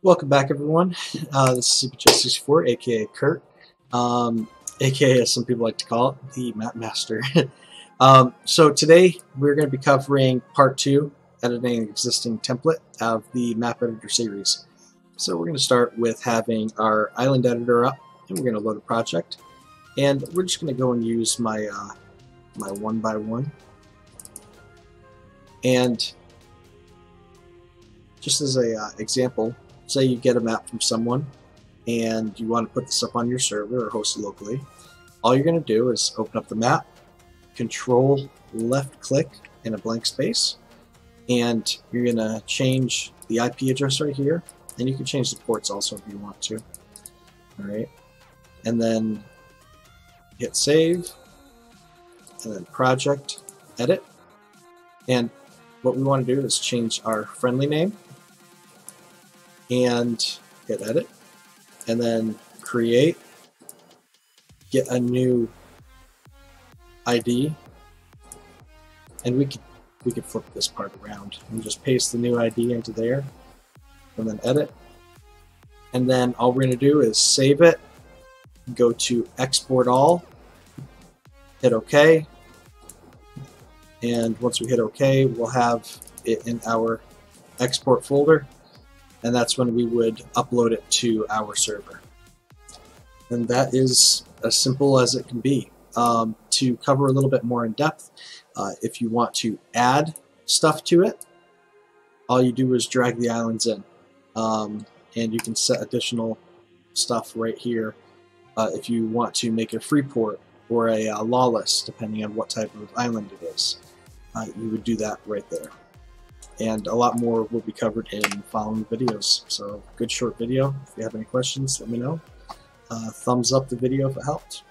Welcome back, everyone. Uh, this is CPJ64, aka Kurt, um, aka as some people like to call it, the Map Master. um, so today we're going to be covering part two, editing an existing template of the Map Editor series. So we're going to start with having our island editor up, and we're going to load a project, and we're just going to go and use my uh, my one by one, and just as a uh, example, say you get a map from someone and you want to put this up on your server or host it locally, all you're going to do is open up the map, control left click in a blank space, and you're going to change the IP address right here, and you can change the ports also if you want to. Alright, and then hit save, and then project, edit, and what we want to do is change our friendly name and hit edit and then create get a new ID and we could we could flip this part around and just paste the new ID into there and then edit. And then all we're to do is save it go to export all hit OK and once we hit OK we'll have it in our export folder and that's when we would upload it to our server. And that is as simple as it can be. Um, to cover a little bit more in depth, uh, if you want to add stuff to it, all you do is drag the islands in. Um, and you can set additional stuff right here uh, if you want to make a free port or a uh, lawless, depending on what type of island it is. Uh, you would do that right there and a lot more will be covered in following videos. So good short video. If you have any questions, let me know. Uh, thumbs up the video if it helped.